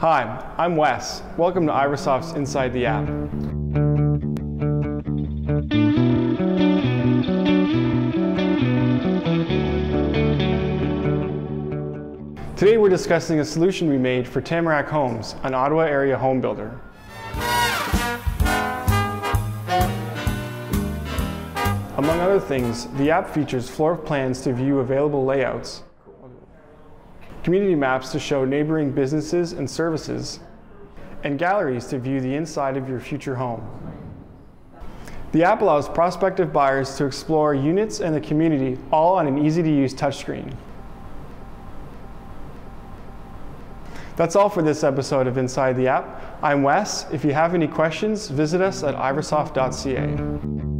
Hi, I'm Wes. Welcome to Iversoft's Inside the App. Today we're discussing a solution we made for Tamarack Homes, an Ottawa area home builder. Among other things, the app features floor plans to view available layouts, community maps to show neighboring businesses and services, and galleries to view the inside of your future home. The app allows prospective buyers to explore units and the community all on an easy-to-use touchscreen. That's all for this episode of Inside the App. I'm Wes. If you have any questions, visit us at iversoft.ca.